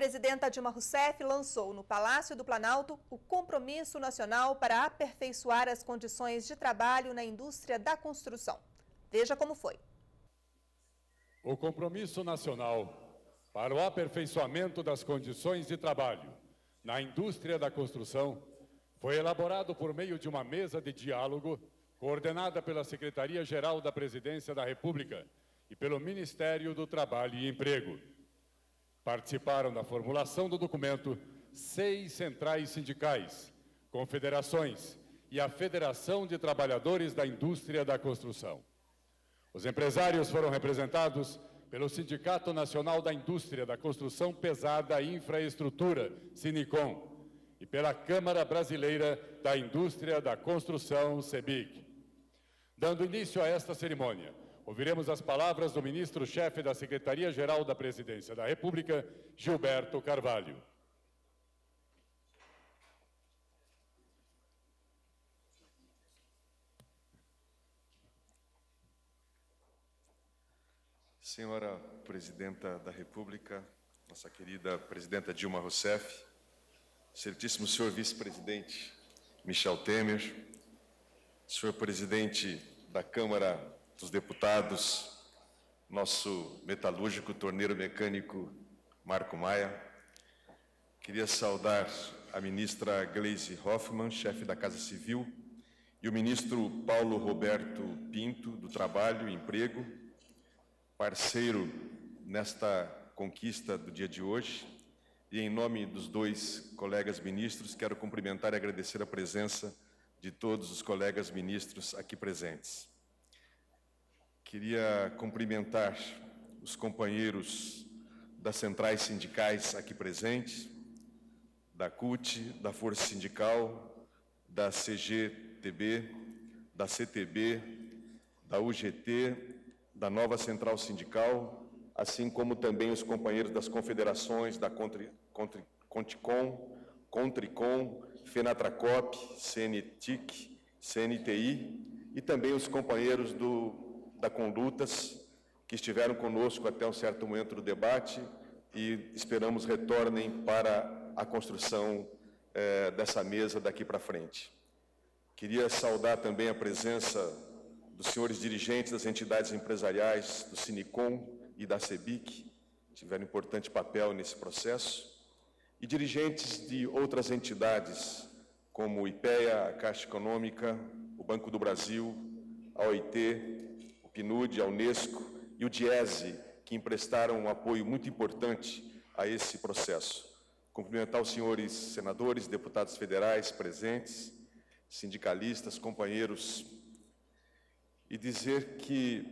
presidenta Dilma Rousseff lançou no Palácio do Planalto o Compromisso Nacional para aperfeiçoar as condições de trabalho na indústria da construção. Veja como foi. O Compromisso Nacional para o aperfeiçoamento das condições de trabalho na indústria da construção foi elaborado por meio de uma mesa de diálogo coordenada pela Secretaria-Geral da Presidência da República e pelo Ministério do Trabalho e Emprego. Participaram da formulação do documento seis centrais sindicais, confederações e a Federação de Trabalhadores da Indústria da Construção. Os empresários foram representados pelo Sindicato Nacional da Indústria da Construção Pesada e Infraestrutura, Sinicom, e pela Câmara Brasileira da Indústria da Construção, CEBIC. Dando início a esta cerimônia, ouviremos as palavras do ministro-chefe da Secretaria-Geral da Presidência da República, Gilberto Carvalho. Senhora Presidenta da República, nossa querida Presidenta Dilma Rousseff, Certíssimo Senhor Vice-Presidente Michel Temer, Senhor Presidente da Câmara dos Deputados, nosso metalúrgico torneiro mecânico Marco Maia, queria saudar a ministra Gleisi Hoffmann, chefe da Casa Civil, e o ministro Paulo Roberto Pinto, do Trabalho e Emprego, parceiro nesta conquista do dia de hoje. E em nome dos dois colegas ministros, quero cumprimentar e agradecer a presença de todos os colegas ministros aqui presentes. Queria cumprimentar os companheiros das centrais sindicais aqui presentes, da CUT, da Força Sindical, da CGTB, da CTB, da UGT, da nova central sindical, assim como também os companheiros das confederações da Conticom, Contricom, Fenatracop, CNTIC, CNTI e também os companheiros do, da Condutas que estiveram conosco até um certo momento do debate e esperamos retornem para a construção eh, dessa mesa daqui para frente. Queria saudar também a presença dos senhores dirigentes das entidades empresariais do Sinicom e da CEBIC, tiveram importante papel nesse processo, e dirigentes de outras entidades, como o IPEA, a Caixa Econômica, o Banco do Brasil, a OIT, PNUD, a Unesco e o DIESE, que emprestaram um apoio muito importante a esse processo. Cumprimentar os senhores senadores, deputados federais presentes, sindicalistas, companheiros e dizer que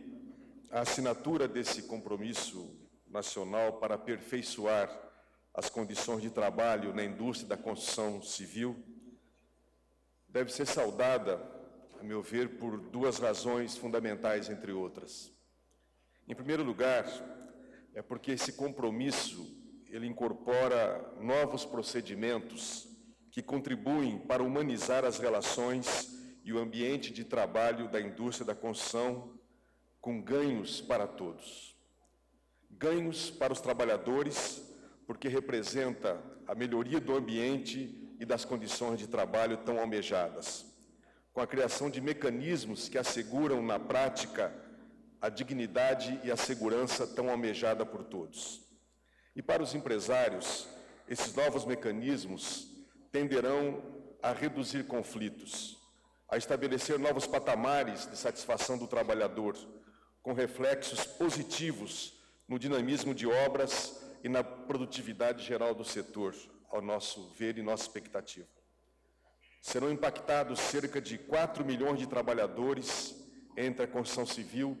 a assinatura desse compromisso nacional para aperfeiçoar as condições de trabalho na indústria da construção civil deve ser saudada, a meu ver, por duas razões fundamentais, entre outras. Em primeiro lugar, é porque esse compromisso ele incorpora novos procedimentos que contribuem para humanizar as relações e o ambiente de trabalho da indústria da construção com ganhos para todos. Ganhos para os trabalhadores, porque representa a melhoria do ambiente e das condições de trabalho tão almejadas, com a criação de mecanismos que asseguram na prática a dignidade e a segurança tão almejada por todos. E para os empresários, esses novos mecanismos tenderão a reduzir conflitos, a estabelecer novos patamares de satisfação do trabalhador, com reflexos positivos no dinamismo de obras e na produtividade geral do setor, ao nosso ver e nossa expectativa. Serão impactados cerca de 4 milhões de trabalhadores entre a construção civil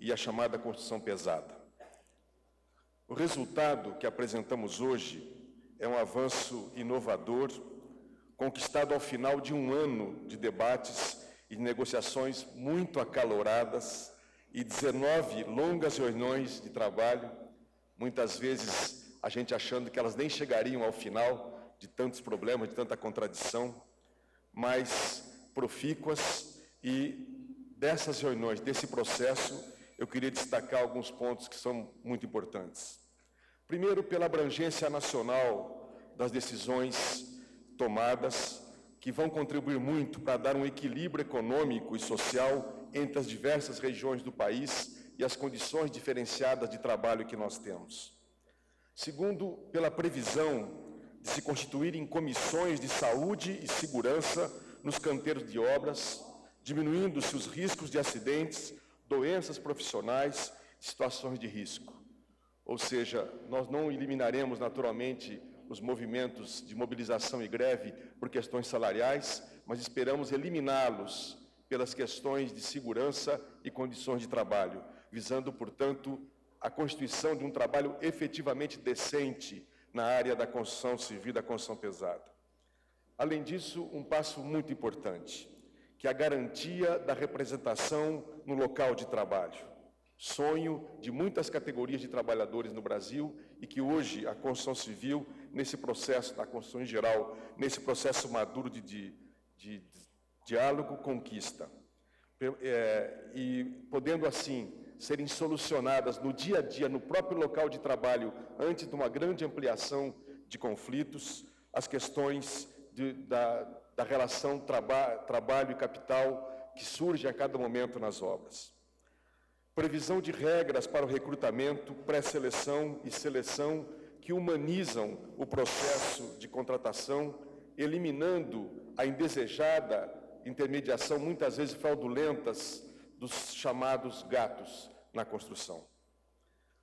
e a chamada construção pesada. O resultado que apresentamos hoje é um avanço inovador conquistado ao final de um ano de debates e negociações muito acaloradas e 19 longas reuniões de trabalho, muitas vezes a gente achando que elas nem chegariam ao final de tantos problemas, de tanta contradição, mas profícuas e dessas reuniões, desse processo, eu queria destacar alguns pontos que são muito importantes. Primeiro, pela abrangência nacional das decisões tomadas, que vão contribuir muito para dar um equilíbrio econômico e social entre as diversas regiões do país e as condições diferenciadas de trabalho que nós temos. Segundo, pela previsão de se constituírem comissões de saúde e segurança nos canteiros de obras, diminuindo-se os riscos de acidentes, doenças profissionais, situações de risco. Ou seja, nós não eliminaremos naturalmente os movimentos de mobilização e greve por questões salariais, mas esperamos eliminá-los pelas questões de segurança e condições de trabalho, visando, portanto, a constituição de um trabalho efetivamente decente na área da construção civil da construção pesada. Além disso, um passo muito importante, que é a garantia da representação no local de trabalho. Sonho de muitas categorias de trabalhadores no Brasil e que hoje a construção civil, nesse processo, da construção em geral, nesse processo maduro de, de, de, de diálogo, conquista. É, e podendo assim serem solucionadas no dia a dia, no próprio local de trabalho, antes de uma grande ampliação de conflitos, as questões de, da, da, relação traba, trabalho e capital que surge a cada momento nas obras. Previsão de regras para o recrutamento, pré-seleção e seleção que humanizam o processo de contratação, eliminando a indesejada intermediação, muitas vezes fraudulentas, dos chamados gatos na construção.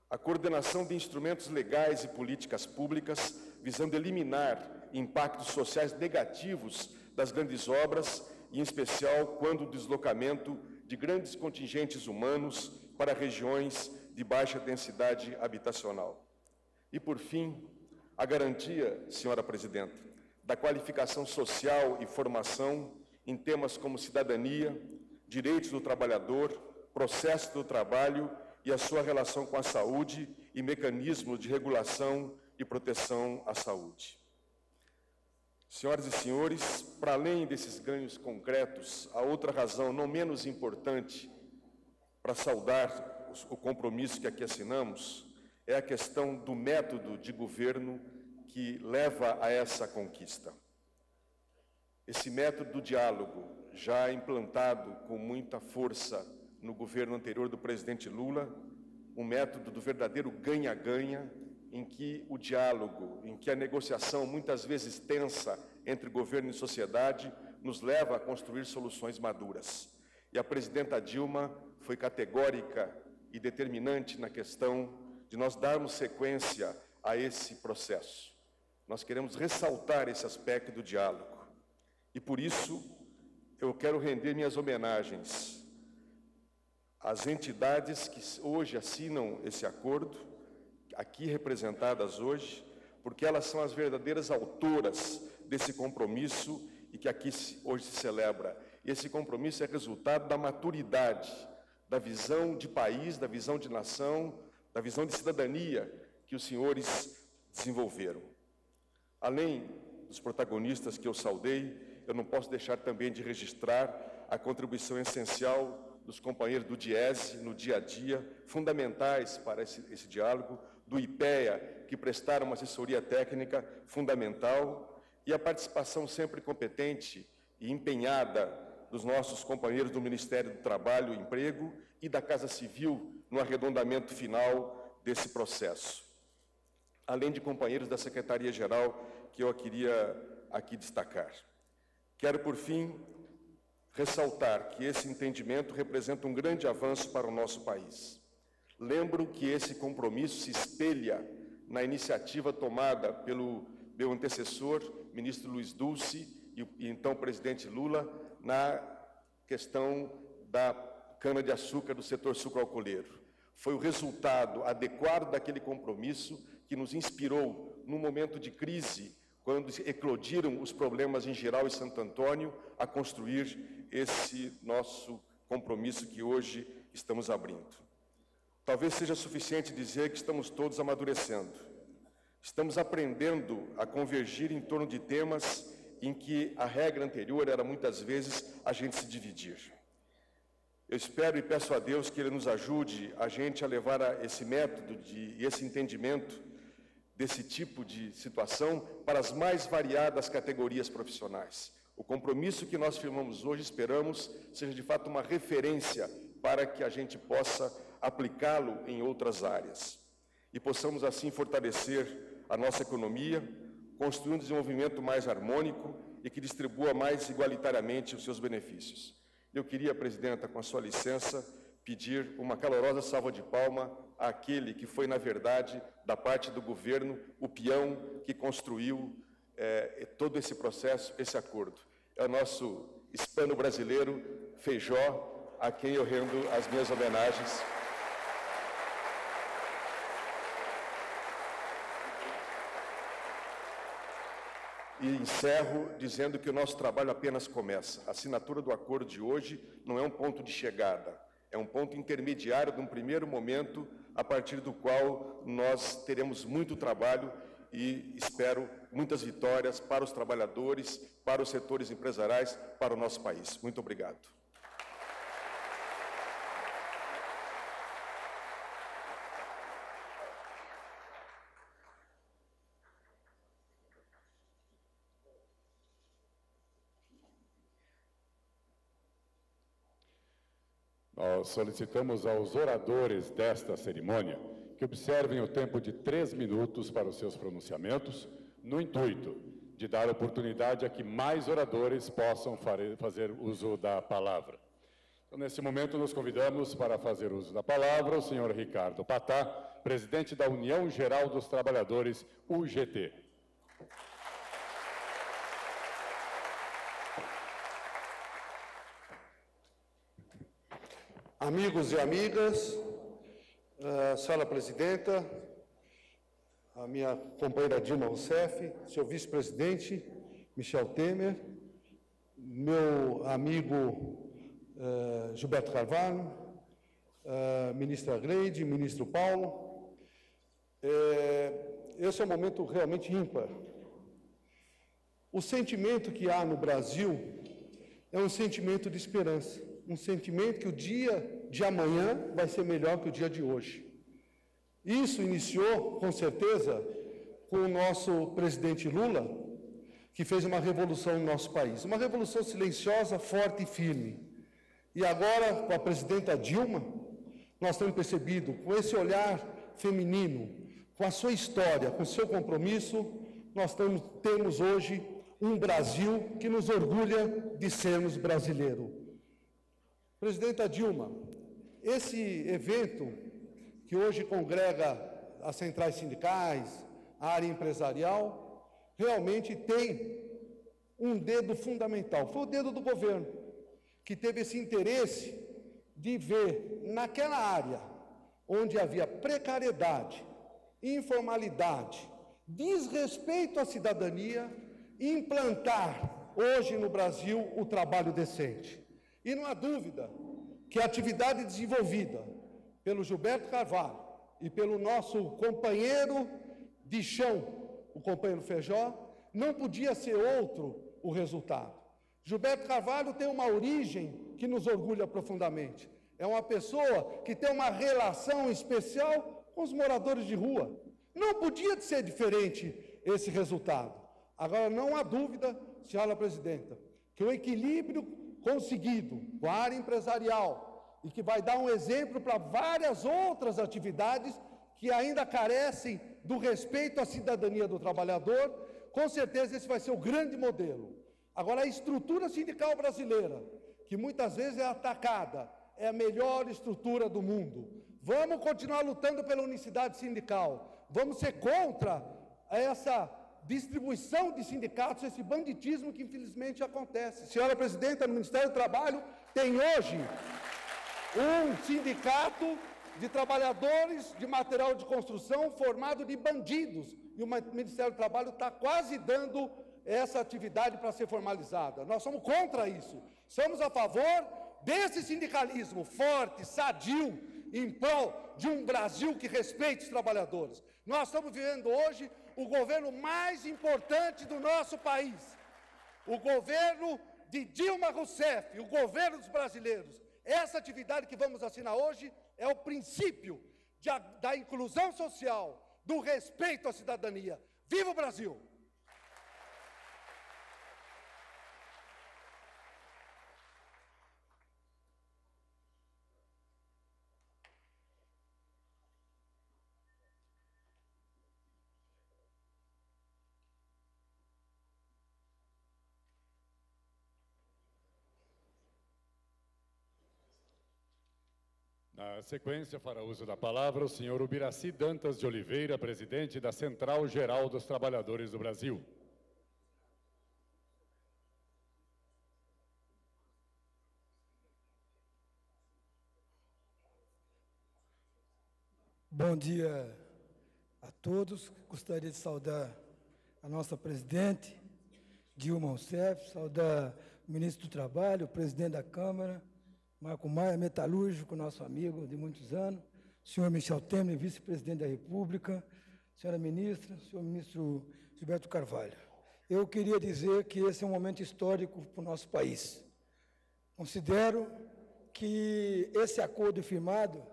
A coordenação de instrumentos legais e políticas públicas visando eliminar impactos sociais negativos das grandes obras, e em especial quando o deslocamento de grandes contingentes humanos para regiões de baixa densidade habitacional. E, por fim, a garantia, senhora presidenta, da qualificação social e formação em temas como cidadania, direitos do trabalhador, processo do trabalho e a sua relação com a saúde e mecanismos de regulação e proteção à saúde. Senhoras e senhores, para além desses ganhos concretos, a outra razão não menos importante para saudar o compromisso que aqui assinamos é a questão do método de governo que leva a essa conquista. Esse método do diálogo, já implantado com muita força no governo anterior do presidente Lula, um método do verdadeiro ganha-ganha, em que o diálogo, em que a negociação, muitas vezes tensa entre governo e sociedade, nos leva a construir soluções maduras. E a presidenta Dilma foi categórica e determinante na questão de nós darmos sequência a esse processo. Nós queremos ressaltar esse aspecto do diálogo. E por isso, eu quero render minhas homenagens às entidades que hoje assinam esse acordo, aqui representadas hoje, porque elas são as verdadeiras autoras desse compromisso e que aqui hoje se celebra. E esse compromisso é resultado da maturidade, da visão de país, da visão de nação, da visão de cidadania que os senhores desenvolveram. Além dos protagonistas que eu saudei, eu não posso deixar também de registrar a contribuição essencial dos companheiros do DIESE no dia a dia, fundamentais para esse, esse diálogo, do IPEA, que prestaram uma assessoria técnica fundamental, e a participação sempre competente e empenhada dos nossos companheiros do Ministério do Trabalho e Emprego e da Casa Civil no arredondamento final desse processo. Além de companheiros da Secretaria-Geral que eu queria aqui destacar. Quero, por fim, ressaltar que esse entendimento representa um grande avanço para o nosso país. Lembro que esse compromisso se espelha na iniciativa tomada pelo meu antecessor, ministro Luiz Dulce, e, e então presidente Lula, na questão da cana-de-açúcar do setor sucroalcooleiro. Foi o resultado adequado daquele compromisso que nos inspirou, num momento de crise quando eclodiram os problemas em geral em Santo Antônio, a construir esse nosso compromisso que hoje estamos abrindo. Talvez seja suficiente dizer que estamos todos amadurecendo. Estamos aprendendo a convergir em torno de temas em que a regra anterior era muitas vezes a gente se dividir. Eu espero e peço a Deus que Ele nos ajude a gente a levar a esse método e esse entendimento desse tipo de situação para as mais variadas categorias profissionais. O compromisso que nós firmamos hoje, esperamos, seja de fato uma referência para que a gente possa aplicá-lo em outras áreas e possamos assim fortalecer a nossa economia, construir um desenvolvimento mais harmônico e que distribua mais igualitariamente os seus benefícios. Eu queria, presidenta, com a sua licença, pedir uma calorosa salva de palma àquele que foi, na verdade, da parte do governo, o peão que construiu é, todo esse processo, esse acordo. É o nosso hispano brasileiro, Feijó, a quem eu rendo as minhas homenagens. E encerro dizendo que o nosso trabalho apenas começa. A assinatura do acordo de hoje não é um ponto de chegada, é um ponto intermediário de um primeiro momento, a partir do qual nós teremos muito trabalho e espero muitas vitórias para os trabalhadores, para os setores empresariais, para o nosso país. Muito obrigado. Solicitamos aos oradores desta cerimônia que observem o tempo de três minutos para os seus pronunciamentos, no intuito de dar oportunidade a que mais oradores possam fazer uso da palavra. Então, nesse momento, nos convidamos para fazer uso da palavra o senhor Ricardo Patá, presidente da União Geral dos Trabalhadores, UGT. Amigos e amigas, a senhora presidenta, a minha companheira Dilma Rousseff, senhor vice-presidente Michel Temer, meu amigo uh, Gilberto Carvalho, uh, ministra Gleide, ministro Paulo. É, esse é um momento realmente ímpar. O sentimento que há no Brasil é um sentimento de esperança um sentimento que o dia de amanhã vai ser melhor que o dia de hoje. Isso iniciou, com certeza, com o nosso presidente Lula, que fez uma revolução no nosso país. Uma revolução silenciosa, forte e firme. E agora, com a presidenta Dilma, nós temos percebido, com esse olhar feminino, com a sua história, com o seu compromisso, nós temos, hoje um Brasil que nos orgulha de sermos brasileiro. Presidenta Dilma, esse evento que hoje congrega as centrais sindicais, a área empresarial, realmente tem um dedo fundamental. Foi o dedo do governo, que teve esse interesse de ver naquela área onde havia precariedade, informalidade, desrespeito à cidadania, implantar hoje no Brasil o trabalho decente. E não há dúvida que a atividade desenvolvida pelo Gilberto Carvalho e pelo nosso companheiro de chão, o companheiro Feijó, não podia ser outro o resultado. Gilberto Carvalho tem uma origem que nos orgulha profundamente. É uma pessoa que tem uma relação especial com os moradores de rua. Não podia ser diferente esse resultado. Agora, não há dúvida, senhora presidenta, que o equilíbrio conseguido com a área empresarial e que vai dar um exemplo para várias outras atividades que ainda carecem do respeito à cidadania do trabalhador, com certeza esse vai ser o grande modelo. Agora, a estrutura sindical brasileira, que muitas vezes é atacada, é a melhor estrutura do mundo. Vamos continuar lutando pela unicidade sindical. Vamos ser contra essa distribuição de sindicatos, esse banditismo que infelizmente acontece. Senhora presidenta, no Ministério do Trabalho tem hoje um sindicato de trabalhadores de material de construção formado de bandidos. E o Ministério do Trabalho está quase dando essa atividade para ser formalizada. Nós somos contra isso. Somos a favor desse sindicalismo forte, sadio, em prol de um Brasil que respeite os trabalhadores. Nós estamos vivendo hoje o governo mais importante do nosso país, o governo de Dilma Rousseff, o governo dos brasileiros. Essa atividade que vamos assinar hoje é o princípio de, da inclusão social, do respeito à cidadania. Viva o Brasil! Sequência, fará uso da palavra o senhor Ubiraci Dantas de Oliveira, presidente da Central Geral dos Trabalhadores do Brasil. Bom dia a todos. Gostaria de saudar a nossa presidente, Dilma Rousseff, saudar o ministro do Trabalho, o presidente da Câmara, Marco Maia, metalúrgico, nosso amigo de muitos anos, senhor Michel Temer, vice-presidente da República, senhora ministra, senhor ministro Gilberto Carvalho. Eu queria dizer que esse é um momento histórico para o nosso país. Considero que esse acordo firmado,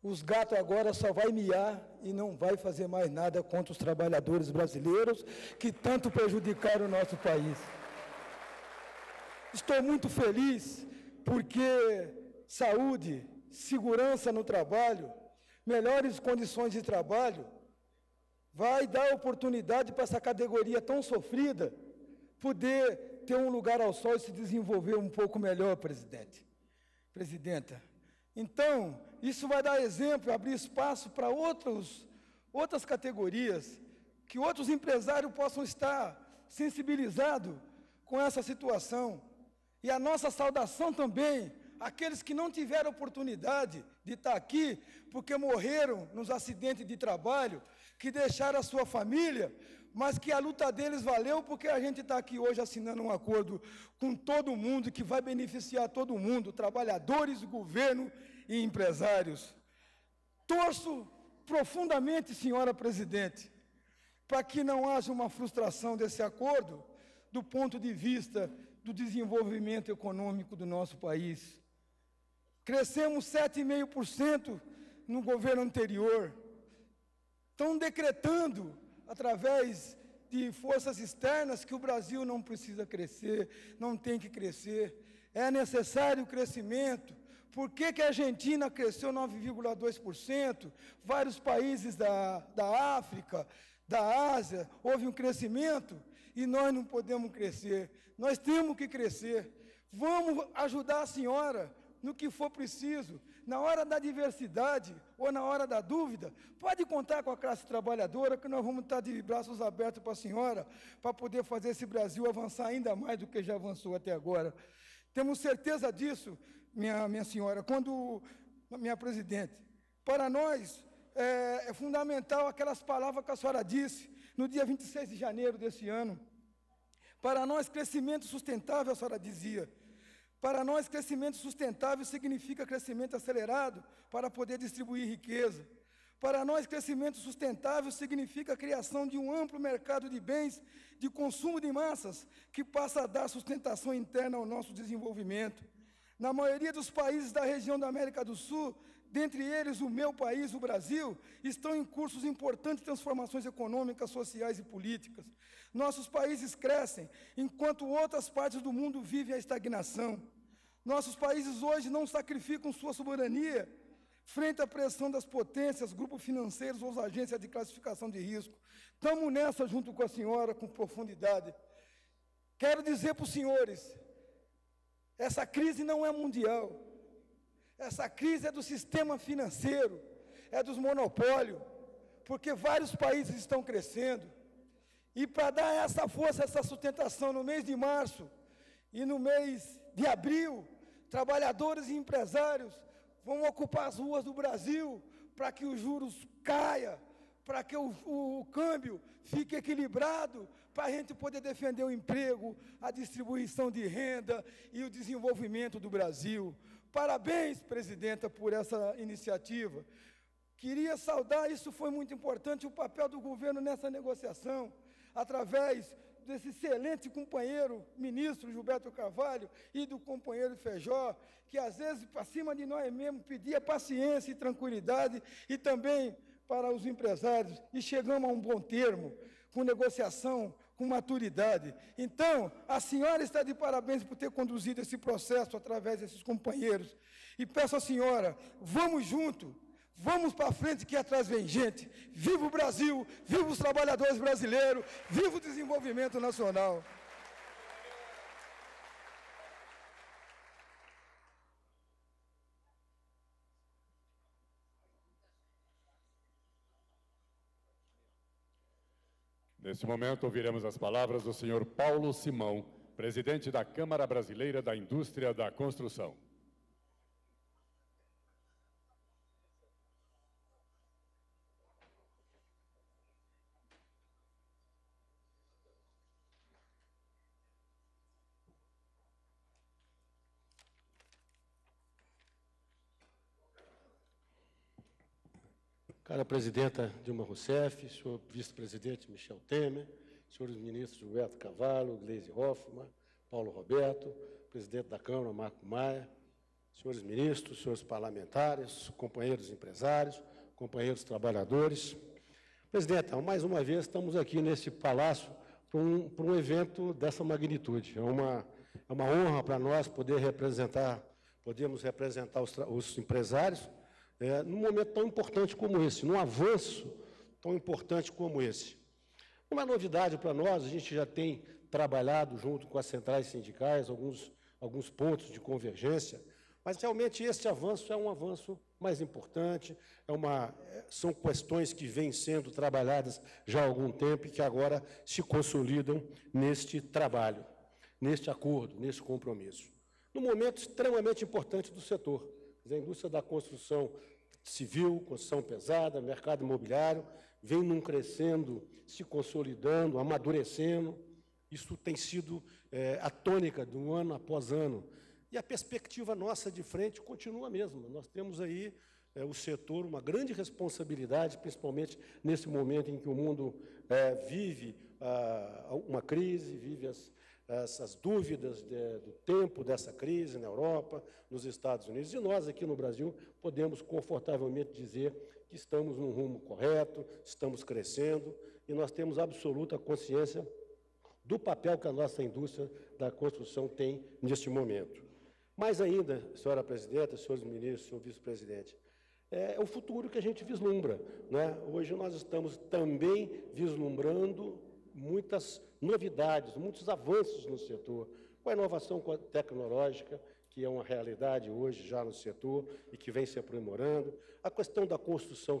os gatos agora só vai miar e não vai fazer mais nada contra os trabalhadores brasileiros que tanto prejudicaram o nosso país. Estou muito feliz porque saúde, segurança no trabalho, melhores condições de trabalho, vai dar oportunidade para essa categoria tão sofrida poder ter um lugar ao sol e se desenvolver um pouco melhor, presidente. Presidenta. Então, isso vai dar exemplo, abrir espaço para outros, outras categorias, que outros empresários possam estar sensibilizados com essa situação. E a nossa saudação também àqueles que não tiveram oportunidade de estar aqui, porque morreram nos acidentes de trabalho, que deixaram a sua família, mas que a luta deles valeu, porque a gente está aqui hoje assinando um acordo com todo mundo, que vai beneficiar todo mundo, trabalhadores, governo e empresários. Torço profundamente, senhora presidente, para que não haja uma frustração desse acordo, do ponto de vista do desenvolvimento econômico do nosso país. Crescemos 7,5% no governo anterior. Estão decretando, através de forças externas, que o Brasil não precisa crescer, não tem que crescer. É necessário o crescimento. Por que, que a Argentina cresceu 9,2%? Vários países da, da África, da Ásia, houve um crescimento e nós não podemos crescer. Nós temos que crescer. Vamos ajudar a senhora no que for preciso. Na hora da diversidade ou na hora da dúvida, pode contar com a classe trabalhadora, que nós vamos estar de braços abertos para a senhora, para poder fazer esse Brasil avançar ainda mais do que já avançou até agora. Temos certeza disso, minha, minha senhora, quando, minha presidente. Para nós, é, é fundamental aquelas palavras que a senhora disse no dia 26 de janeiro desse ano. Para nós, crescimento sustentável, a senhora dizia. Para nós, crescimento sustentável significa crescimento acelerado para poder distribuir riqueza. Para nós, crescimento sustentável significa a criação de um amplo mercado de bens de consumo de massas que passa a dar sustentação interna ao nosso desenvolvimento. Na maioria dos países da região da América do Sul, dentre eles o meu país, o Brasil, estão em cursos importantes transformações econômicas, sociais e políticas. Nossos países crescem, enquanto outras partes do mundo vivem a estagnação. Nossos países hoje não sacrificam sua soberania frente à pressão das potências, grupos financeiros ou agências de classificação de risco. Estamos nessa junto com a senhora, com profundidade. Quero dizer para os senhores, essa crise não é mundial. Essa crise é do sistema financeiro, é dos monopólios, porque vários países estão crescendo. E para dar essa força, essa sustentação no mês de março e no mês de abril, trabalhadores e empresários vão ocupar as ruas do Brasil para que os juros caia, para que o, o, o, câmbio fique equilibrado, para a gente poder defender o emprego, a distribuição de renda e o desenvolvimento do Brasil. Parabéns, presidenta, por essa iniciativa. Queria saudar, isso foi muito importante, o papel do governo nessa negociação através desse excelente companheiro ministro Gilberto Carvalho e do companheiro Feijó, que às vezes, para cima de nós mesmos, pedia paciência e tranquilidade, e também para os empresários e chegamos a um bom termo, com negociação, com maturidade. Então, a senhora está de parabéns por ter conduzido esse processo através desses companheiros. E peço à senhora, vamos junto, vamos para frente que atrás vem gente. Viva o Brasil, viva os trabalhadores brasileiros, viva o desenvolvimento nacional. Neste momento, ouviremos as palavras do senhor Paulo Simão, presidente da Câmara Brasileira da Indústria da Construção. Cara presidenta Dilma Rousseff, senhor vice-presidente Michel Temer, senhores ministros Gilberto Cavallo, Gleisi Hoffmann, Paulo Roberto, presidente da Câmara Marco Maia, senhores ministros, senhores parlamentares, companheiros empresários, companheiros trabalhadores. Presidenta, mais uma vez estamos aqui nesse palácio para um, para um evento dessa magnitude. É uma, é uma honra para nós poder representar, podemos representar os, os empresários, é, num momento tão importante como esse, num avanço tão importante como esse. Uma novidade para nós, a gente já tem trabalhado junto com as centrais sindicais alguns, alguns pontos de convergência, mas realmente esse avanço é um avanço mais importante, é uma, é, são questões que vêm sendo trabalhadas já há algum tempo e que agora se consolidam neste trabalho, neste acordo, nesse compromisso. Num momento extremamente importante do setor a indústria da construção civil, construção pesada, mercado imobiliário, vem num crescendo, se consolidando, amadurecendo. Isso tem sido é, a tônica de um ano após ano. E a perspectiva nossa de frente continua a mesma. Nós temos aí é, o setor uma grande responsabilidade, principalmente nesse momento em que o mundo é, vive ah, uma crise, vive as, essas dúvidas de, do tempo dessa crise na Europa, nos Estados Unidos. E nós, aqui no Brasil, podemos confortavelmente dizer que estamos no rumo correto, estamos crescendo e nós temos absoluta consciência do papel que a nossa indústria da construção tem neste momento. Mais ainda, senhora presidenta, senhores ministros, senhor vice-presidente, é o futuro que a gente vislumbra. Né? Hoje nós estamos também vislumbrando muitas novidades, muitos avanços no setor, com a inovação tecnológica, que é uma realidade hoje já no setor e que vem se aprimorando, a questão da construção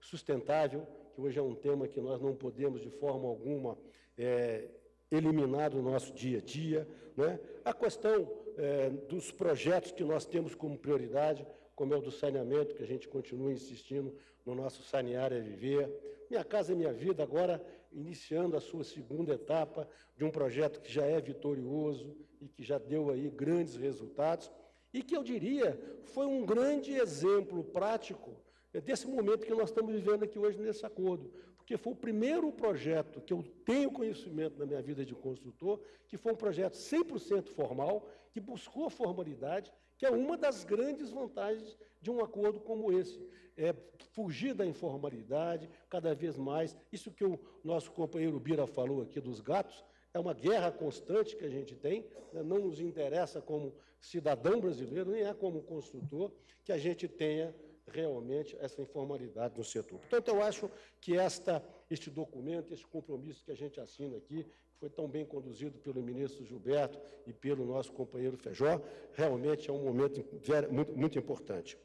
sustentável, que hoje é um tema que nós não podemos de forma alguma é, eliminar do nosso dia a dia, né? a questão é, dos projetos que nós temos como prioridade, como é o do saneamento, que a gente continua insistindo no nosso sanear é viver. Minha Casa Minha Vida agora iniciando a sua segunda etapa de um projeto que já é vitorioso e que já deu aí grandes resultados e que eu diria foi um grande exemplo prático desse momento que nós estamos vivendo aqui hoje nesse acordo, porque foi o primeiro projeto que eu tenho conhecimento na minha vida de construtor, que foi um projeto 100% formal, que buscou a formalidade, que é uma das grandes vantagens de um acordo como esse é, fugir da informalidade cada vez mais. Isso que o nosso companheiro Bira falou aqui dos gatos, é uma guerra constante que a gente tem, né? não nos interessa como cidadão brasileiro, nem é como construtor, que a gente tenha realmente essa informalidade no setor. Portanto, eu acho que esta, este documento, este compromisso que a gente assina aqui, que foi tão bem conduzido pelo ministro Gilberto e pelo nosso companheiro Feijó, realmente é um momento muito, muito importante.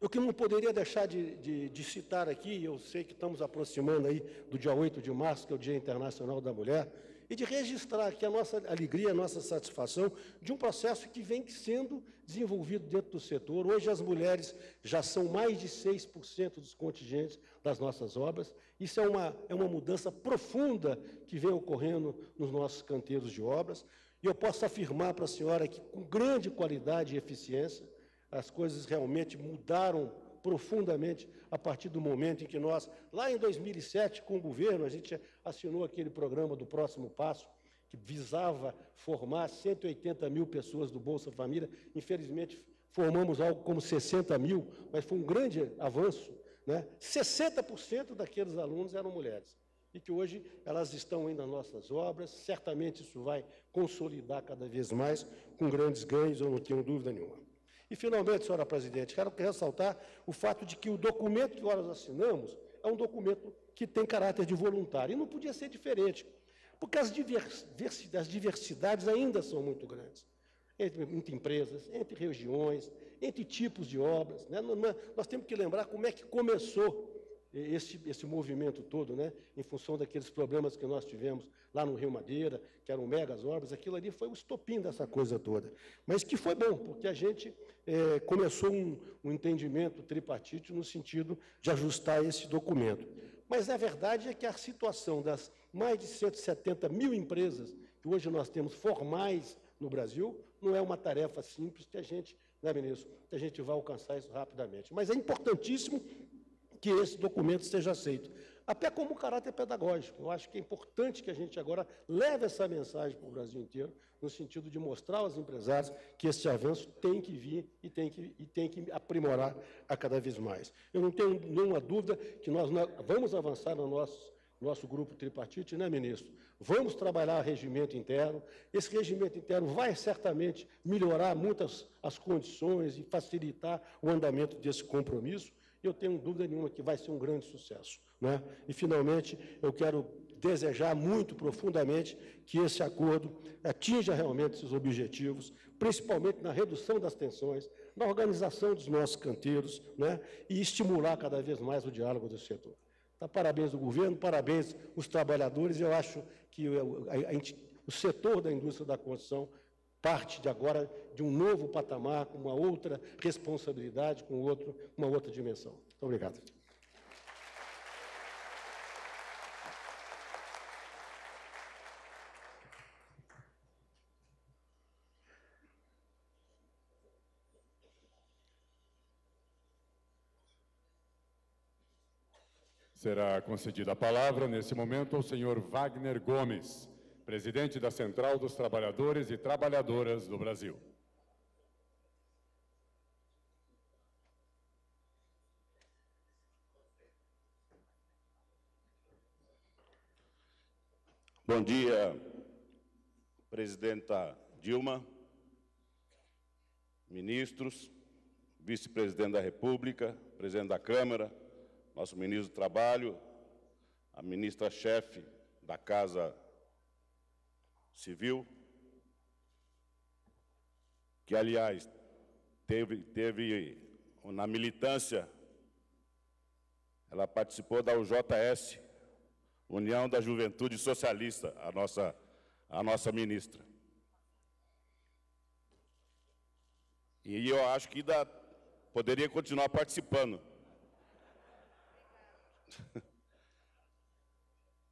O que não poderia deixar de, de, de, citar aqui, eu sei que estamos aproximando aí do dia 8 de março, que é o Dia Internacional da Mulher, e de registrar aqui a nossa alegria, a nossa satisfação de um processo que vem sendo desenvolvido dentro do setor. Hoje as mulheres já são mais de 6% dos contingentes das nossas obras. Isso é uma, é uma mudança profunda que vem ocorrendo nos nossos canteiros de obras. E eu posso afirmar para a senhora que, com grande qualidade e eficiência, as coisas realmente mudaram profundamente a partir do momento em que nós, lá em 2007, com o governo, a gente assinou aquele programa do Próximo Passo, que visava formar 180 mil pessoas do Bolsa Família. Infelizmente, formamos algo como 60 mil, mas foi um grande avanço né, 60% daqueles alunos eram mulheres. E que hoje elas estão indo nas nossas obras, certamente isso vai consolidar cada vez mais, com grandes ganhos, eu não tenho dúvida nenhuma. E, finalmente, senhora presidente, quero ressaltar o fato de que o documento que nós assinamos é um documento que tem caráter de voluntário, e não podia ser diferente, porque as diversidades ainda são muito grandes entre, empresas, entre regiões, entre tipos de obras. Né? Nós temos que lembrar como é que começou esse, esse movimento todo, né? em função daqueles problemas que nós tivemos lá no Rio Madeira, que eram megas obras, aquilo ali foi o estopim dessa coisa toda. Mas que foi bom, porque a gente é, começou um, um entendimento tripartite no sentido de ajustar esse documento. Mas a verdade é que a situação das mais de 170 mil empresas que hoje nós temos formais no Brasil não é uma tarefa simples que a gente, né, ministro, que a gente vai alcançar isso rapidamente. Mas é importantíssimo que esse documento seja aceito, até como caráter pedagógico. Eu acho que é importante que a gente agora leve essa mensagem para o Brasil inteiro, no sentido de mostrar aos empresários que esse avanço tem que vir e tem que, e tem que aprimorar a cada vez mais. Eu não tenho nenhuma dúvida que nós vamos avançar no nosso, nosso grupo tripartite, né, ministro? Vamos trabalhar regimento interno. Esse regimento interno vai certamente melhorar muitas as condições e facilitar o andamento desse compromisso. Eu tenho dúvida nenhuma que vai ser um grande sucesso. Né? E, finalmente, eu quero desejar muito profundamente que esse acordo atinja realmente esses objetivos, principalmente na redução das tensões, na organização dos nossos canteiros né? e estimular cada vez mais o diálogo do setor. Tá, parabéns ao governo, parabéns aos trabalhadores. Eu acho que a, a, o setor da indústria da construção parte de agora de um novo patamar, com uma outra responsabilidade, com outro, uma outra dimensão. Muito obrigado. Será concedida a palavra, nesse momento, ao senhor Wagner Gomes, presidente da Central dos Trabalhadores e Trabalhadoras do Brasil. Bom dia, presidenta Dilma, ministros, vice-presidente da República, presidente da Câmara, nosso ministro do Trabalho, a ministra-chefe da Casa Civil, que, aliás, teve, teve na militância, ela participou da UJS, União da Juventude Socialista, a nossa, a nossa ministra. E eu acho que poderia continuar participando.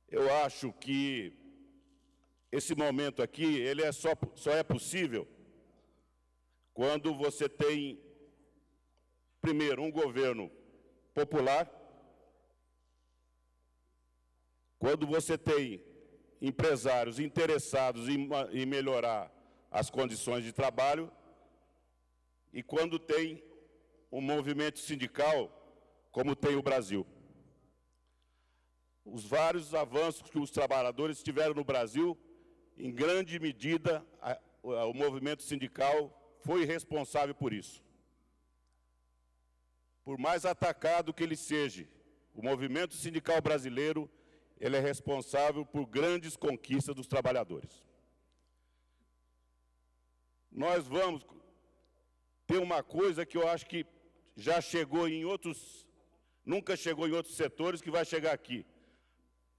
Eu acho que esse momento aqui, ele é só, só é possível quando você tem, primeiro, um governo popular, quando você tem empresários interessados em, em melhorar as condições de trabalho. E quando tem um movimento sindical como tem o Brasil os vários avanços que os trabalhadores tiveram no Brasil, em grande medida, a, a, o movimento sindical foi responsável por isso. Por mais atacado que ele seja, o movimento sindical brasileiro, ele é responsável por grandes conquistas dos trabalhadores. Nós vamos ter uma coisa que eu acho que já chegou em outros, nunca chegou em outros setores, que vai chegar aqui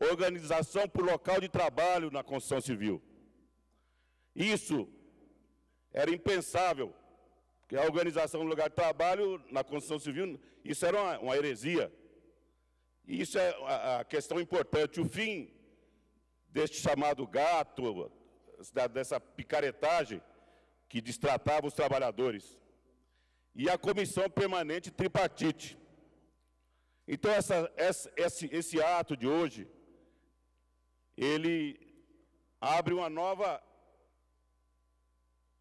organização por local de trabalho na construção civil. Isso era impensável, que a organização no lugar de trabalho na construção civil, isso era uma, uma heresia. E isso é a, a questão importante. O fim deste chamado gato, dessa picaretagem que destratava os trabalhadores. E a comissão permanente tripartite. Então, essa, essa, esse, esse ato de hoje, ele abre uma nova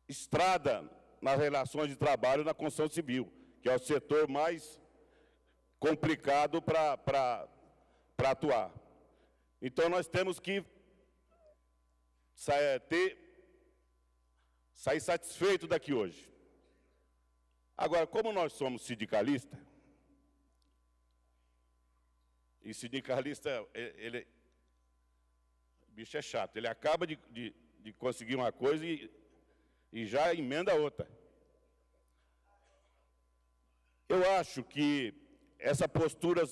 estrada nas relações de trabalho na construção civil, que é o setor mais complicado para atuar. Então, nós temos que sair, ter, sair satisfeito daqui hoje. Agora, como nós somos sindicalistas, e sindicalista, ele, bicho é chato, ele acaba de, de, de conseguir uma coisa e, e já emenda outra. Eu acho que essa postura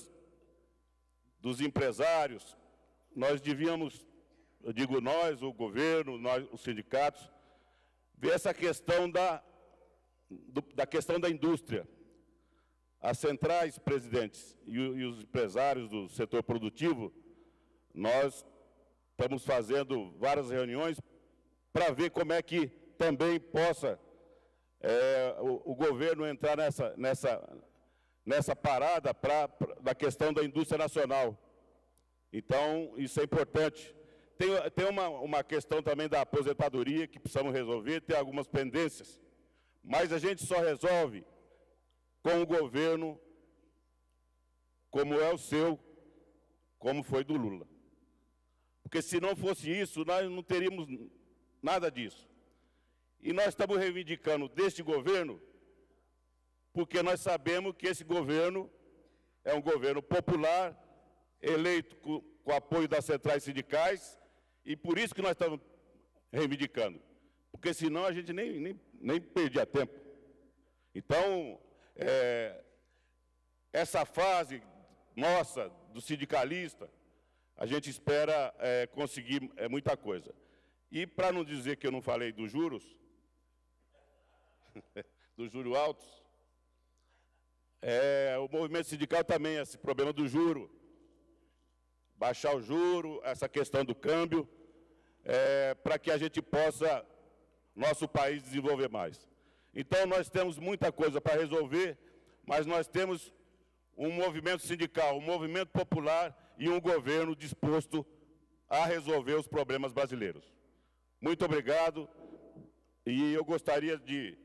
dos empresários, nós devíamos, eu digo nós, o governo, nós, os sindicatos, ver essa questão da, do, da questão da indústria. As centrais presidentes e, e os empresários do setor produtivo, nós estamos fazendo várias reuniões para ver como é que também possa é, o, o, governo entrar nessa, nessa, nessa parada pra, pra, da questão da indústria nacional. Então, isso é importante. Tem, tem uma, uma questão também da aposentadoria que precisamos resolver, tem algumas pendências. Mas a gente só resolve com o governo como é o seu, como foi do Lula. Porque se não fosse isso, nós não teríamos nada disso. E nós estamos reivindicando deste governo, porque nós sabemos que esse governo é um governo popular, eleito com, com apoio das centrais sindicais, e por isso que nós estamos reivindicando. Porque senão a gente nem, nem, nem perdia tempo. Então, é, essa fase nossa, do sindicalista, a gente espera é, conseguir é, muita coisa. E para não dizer que eu não falei dos juros, dos juros altos, é, o movimento sindical também, esse problema do juro, baixar o juro, essa questão do câmbio, é, para que a gente possa, nosso país, desenvolver mais. Então, nós temos muita coisa para resolver, mas nós temos um movimento sindical, um movimento popular e um governo disposto a resolver os problemas brasileiros. Muito obrigado. E eu gostaria de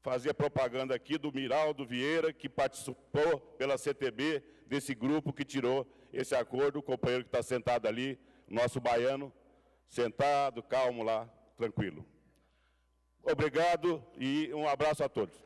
fazer propaganda aqui do Miraldo Vieira, que participou pela CTB desse grupo que tirou esse acordo, o companheiro que está sentado ali, nosso baiano, sentado, calmo lá, tranquilo. Obrigado e um abraço a todos.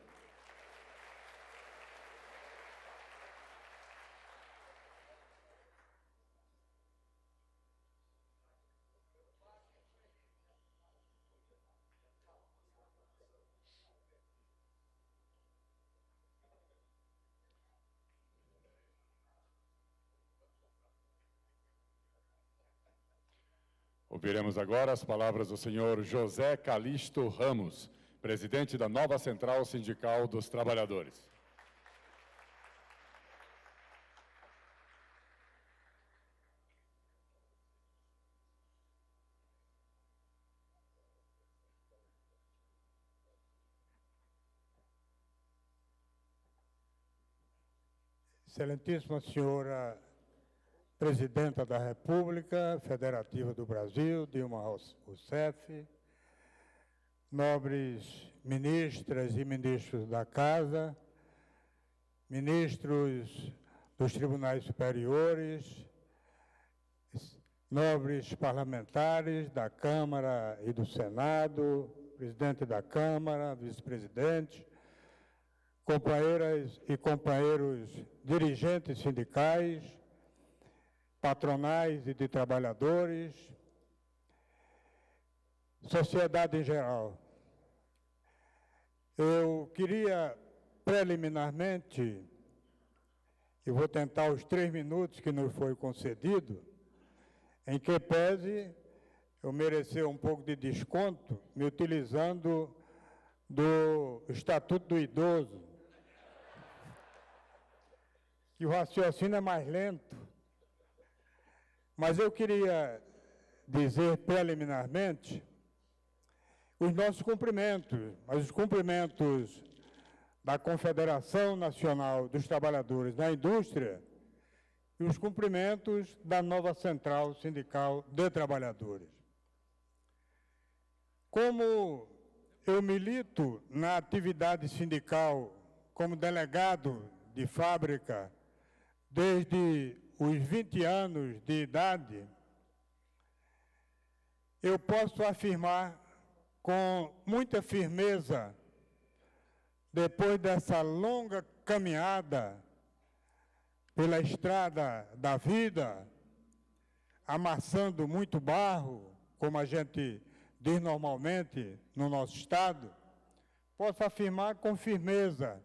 Ouviremos agora as palavras do senhor José Calixto Ramos, presidente da nova Central Sindical dos Trabalhadores. Excelentíssima senhora Presidenta da República Federativa do Brasil, Dilma Rousseff, nobres ministras e ministros da Casa, ministros dos tribunais superiores, nobres parlamentares da Câmara e do Senado, presidente da Câmara, vice-presidente, companheiras e companheiros dirigentes sindicais, patronais e de trabalhadores, sociedade em geral. Eu queria preliminarmente, e vou tentar os três minutos que nos foi concedido, em que pese eu merecer um pouco de desconto, me utilizando do Estatuto do Idoso, que o raciocínio é mais lento. Mas eu queria dizer preliminarmente os nossos cumprimentos, mas os cumprimentos da Confederação Nacional dos Trabalhadores da Indústria e os cumprimentos da nova Central Sindical de Trabalhadores. Como eu milito na atividade sindical como delegado de fábrica desde os 20 anos de idade, eu posso afirmar com muita firmeza, depois dessa longa caminhada pela estrada da vida, amassando muito barro, como a gente diz normalmente no nosso estado, posso afirmar com firmeza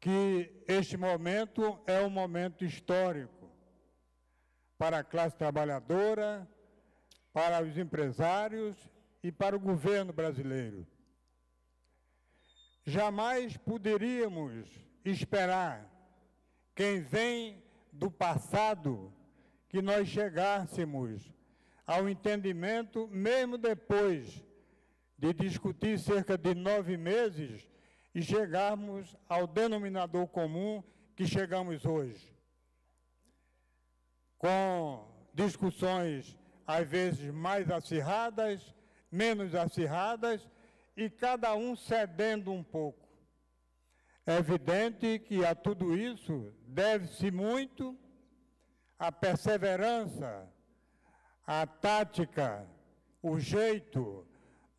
que este momento é um momento histórico para a classe trabalhadora, para os empresários e para o governo brasileiro. Jamais poderíamos esperar quem vem do passado que nós chegássemos ao entendimento, mesmo depois de discutir cerca de nove meses e chegarmos ao denominador comum que chegamos hoje. Com discussões às vezes mais acirradas, menos acirradas, e cada um cedendo um pouco. É evidente que a tudo isso deve-se muito a perseverança, a tática, o jeito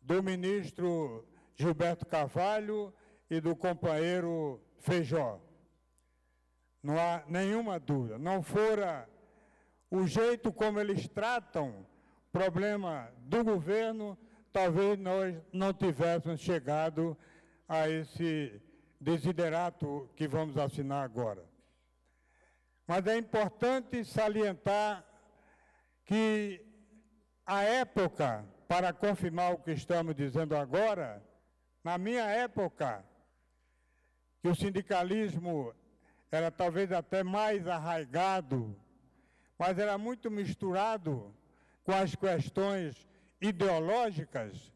do ministro Gilberto Carvalho e do companheiro Feijó. Não há nenhuma dúvida. Não fora o jeito como eles tratam problema do governo, talvez nós não tivéssemos chegado a esse desiderato que vamos assinar agora. Mas é importante salientar que a época, para confirmar o que estamos dizendo agora, na minha época, que o sindicalismo era talvez até mais arraigado, mas era muito misturado com as questões ideológicas.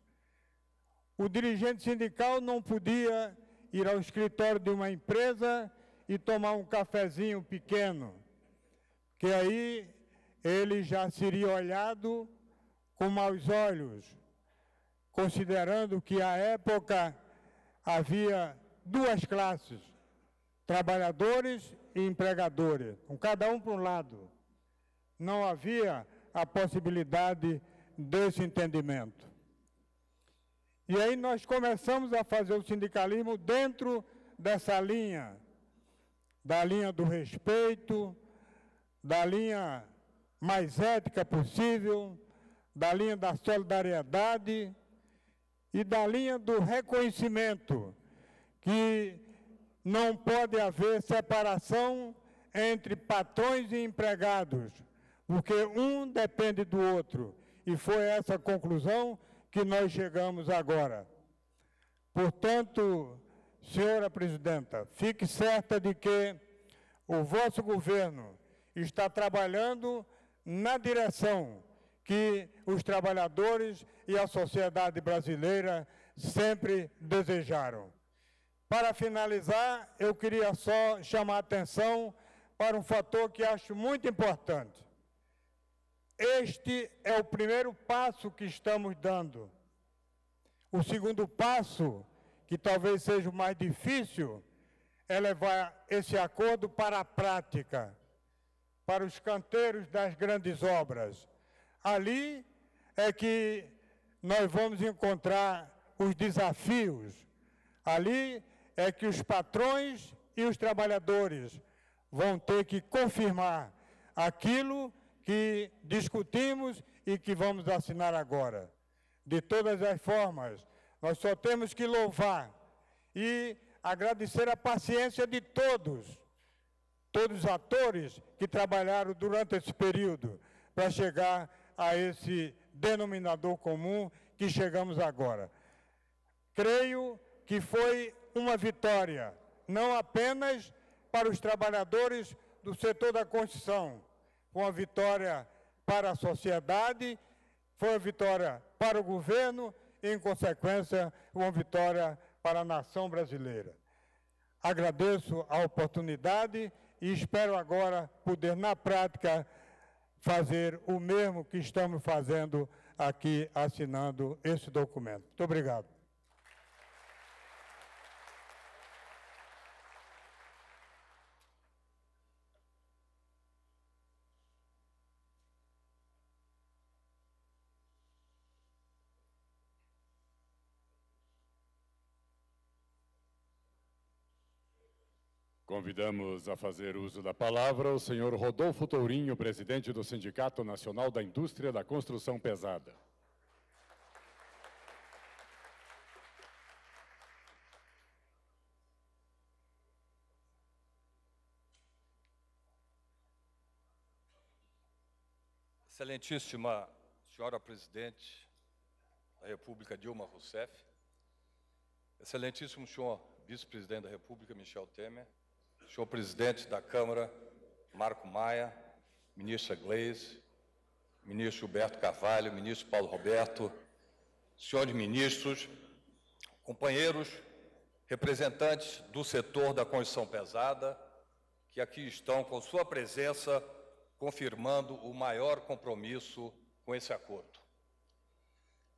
O dirigente sindical não podia ir ao escritório de uma empresa e tomar um cafezinho pequeno, que aí ele já seria olhado com maus olhos, considerando que à época havia duas classes, trabalhadores e empregadores, com cada um para um lado. Não havia a possibilidade desse entendimento. E aí nós começamos a fazer o sindicalismo dentro dessa linha, da linha do respeito, da linha mais ética possível, da linha da solidariedade e da linha do reconhecimento que não pode haver separação entre patrões e empregados, porque um depende do outro. E foi essa conclusão que nós chegamos agora. Portanto, senhora presidenta, fique certa de que o vosso governo está trabalhando na direção que os trabalhadores e a sociedade brasileira sempre desejaram. Para finalizar, eu queria só chamar a atenção para um fator que acho muito importante. Este é o primeiro passo que estamos dando. O segundo passo, que talvez seja o mais difícil, é levar esse acordo para a prática, para os canteiros das grandes obras. Ali é que nós vamos encontrar os desafios. Ali é que os patrões e os trabalhadores vão ter que confirmar aquilo que discutimos e que vamos assinar agora. De todas as formas, nós só temos que louvar e agradecer a paciência de todos, todos os atores que trabalharam durante esse período para chegar a esse denominador comum que chegamos agora. Creio que foi uma vitória, não apenas para os trabalhadores do setor da construção, foi uma vitória para a sociedade, foi uma vitória para o governo e, em consequência, uma vitória para a nação brasileira. Agradeço a oportunidade e espero agora poder, na prática, fazer o mesmo que estamos fazendo aqui, assinando esse documento. Muito obrigado. Convidamos a fazer uso da palavra o senhor Rodolfo Tourinho, presidente do Sindicato Nacional da Indústria da Construção Pesada. Excelentíssima senhora presidente da República Dilma Rousseff, excelentíssimo senhor vice-presidente da República Michel Temer, senhor presidente da Câmara Marco Maia, ministra Gleisi, ministro Gilberto Carvalho, ministro Paulo Roberto, senhores ministros, companheiros, representantes do setor da construção pesada, que aqui estão com sua presença confirmando o maior compromisso com esse acordo.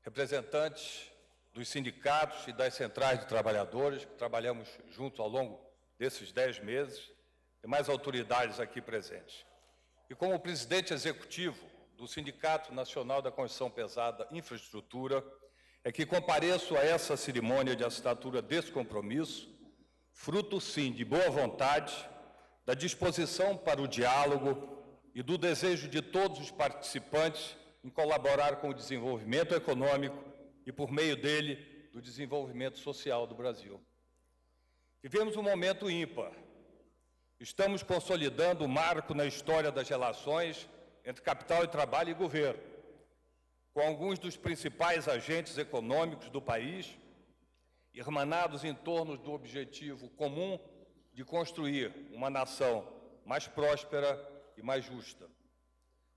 Representantes dos sindicatos e das centrais de trabalhadores, que trabalhamos juntos ao longo desses dez meses, e mais autoridades aqui presentes. E como presidente executivo do Sindicato Nacional da Construção Pesada Infraestrutura, é que compareço a essa cerimônia de assinatura desse compromisso, fruto, sim, de boa vontade, da disposição para o diálogo e do desejo de todos os participantes em colaborar com o desenvolvimento econômico e, por meio dele, do desenvolvimento social do Brasil. Vivemos um momento ímpar. Estamos consolidando o marco na história das relações entre capital e trabalho e governo, com alguns dos principais agentes econômicos do país, irmanados em torno do objetivo comum de construir uma nação mais próspera e mais justa.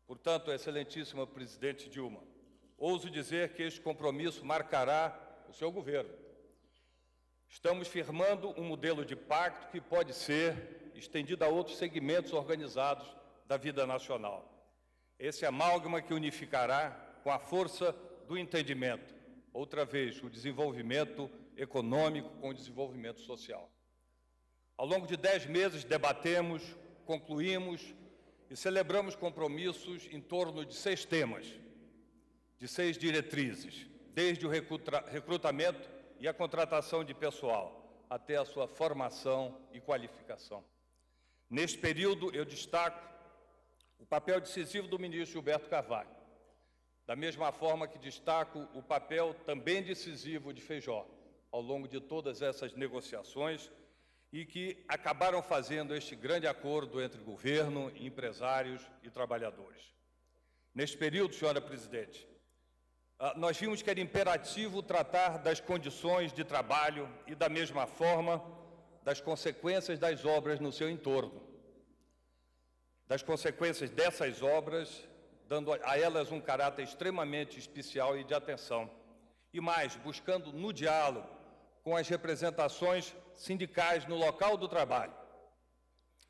Portanto, excelentíssima presidente Dilma, ouso dizer que este compromisso marcará o seu governo. Estamos firmando um modelo de pacto que pode ser estendido a outros segmentos organizados da vida nacional. Esse amálgama que unificará com a força do entendimento, outra vez, o desenvolvimento econômico com o desenvolvimento social. Ao longo de dez meses, debatemos, concluímos e celebramos compromissos em torno de seis temas, de seis diretrizes, desde o recrutamento e a contratação de pessoal, até a sua formação e qualificação. Neste período, eu destaco o papel decisivo do ministro Gilberto Carvalho, da mesma forma que destaco o papel também decisivo de Feijó, ao longo de todas essas negociações e que acabaram fazendo este grande acordo entre governo, empresários e trabalhadores. Neste período, senhora presidente, nós vimos que era imperativo tratar das condições de trabalho e, da mesma forma, das consequências das obras no seu entorno. Das consequências dessas obras, dando a elas um caráter extremamente especial e de atenção. E mais, buscando no diálogo com as representações sindicais no local do trabalho,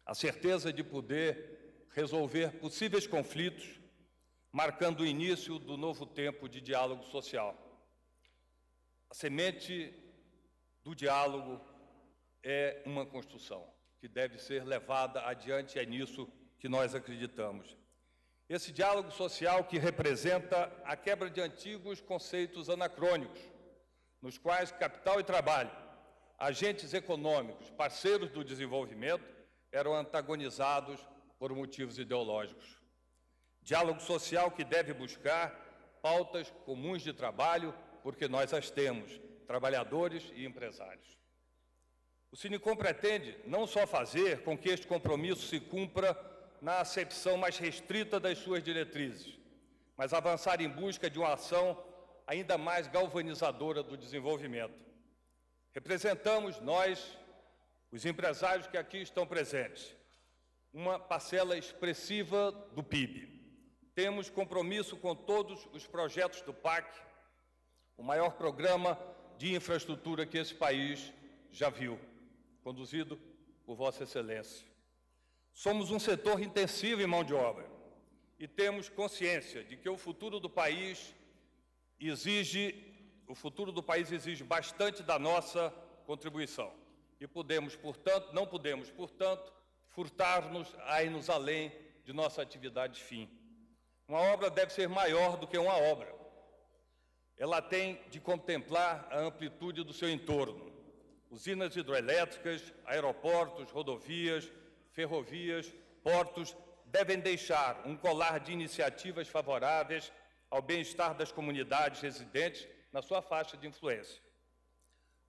a certeza de poder resolver possíveis conflitos, marcando o início do novo tempo de diálogo social. A semente do diálogo é uma construção que deve ser levada adiante, é nisso que nós acreditamos. Esse diálogo social que representa a quebra de antigos conceitos anacrônicos, nos quais capital e trabalho, agentes econômicos, parceiros do desenvolvimento, eram antagonizados por motivos ideológicos. Diálogo social que deve buscar pautas comuns de trabalho, porque nós as temos, trabalhadores e empresários. O Sinecom pretende não só fazer com que este compromisso se cumpra na acepção mais restrita das suas diretrizes, mas avançar em busca de uma ação ainda mais galvanizadora do desenvolvimento. Representamos nós, os empresários que aqui estão presentes, uma parcela expressiva do PIB. Temos compromisso com todos os projetos do PAC, o maior programa de infraestrutura que esse país já viu, conduzido por Vossa Excelência. Somos um setor intensivo em mão de obra e temos consciência de que o futuro do país exige, o futuro do país exige bastante da nossa contribuição. E podemos, portanto, não podemos, portanto, furtar-nos a irmos além de nossa atividade fim. Uma obra deve ser maior do que uma obra. Ela tem de contemplar a amplitude do seu entorno. usinas hidroelétricas, aeroportos, rodovias, ferrovias, portos devem deixar um colar de iniciativas favoráveis ao bem-estar das comunidades residentes na sua faixa de influência.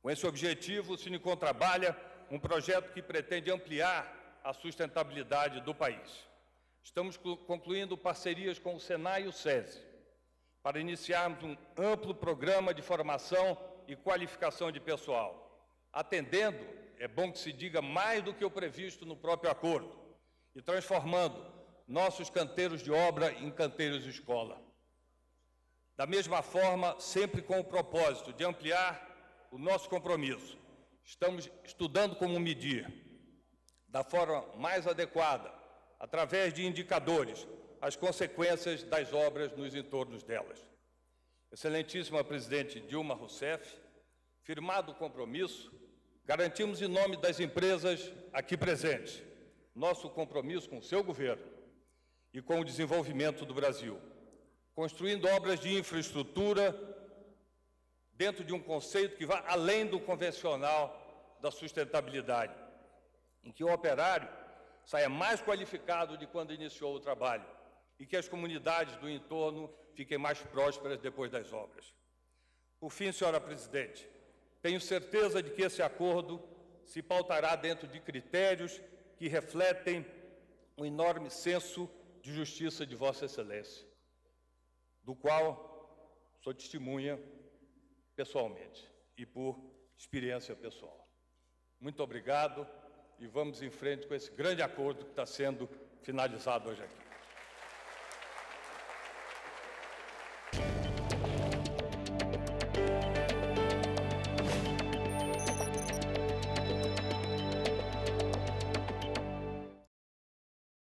Com esse objetivo, o Sinecom trabalha um projeto que pretende ampliar a sustentabilidade do país. Estamos concluindo parcerias com o Senai e o SESI para iniciarmos um amplo programa de formação e qualificação de pessoal, atendendo, é bom que se diga, mais do que o previsto no próprio acordo, e transformando nossos canteiros de obra em canteiros de escola. Da mesma forma, sempre com o propósito de ampliar o nosso compromisso, estamos estudando como medir, da forma mais adequada, através de indicadores, as consequências das obras nos entornos delas. Excelentíssima Presidente Dilma Rousseff, firmado o compromisso, garantimos em nome das empresas aqui presentes nosso compromisso com o seu governo e com o desenvolvimento do Brasil, construindo obras de infraestrutura dentro de um conceito que vai além do convencional da sustentabilidade, em que o operário saia mais qualificado de quando iniciou o trabalho e que as comunidades do entorno fiquem mais prósperas depois das obras. Por fim, senhora presidente, tenho certeza de que esse acordo se pautará dentro de critérios que refletem um enorme senso de justiça de Vossa Excelência, do qual sou testemunha pessoalmente e por experiência pessoal. Muito obrigado e vamos em frente com esse grande acordo que está sendo finalizado hoje aqui.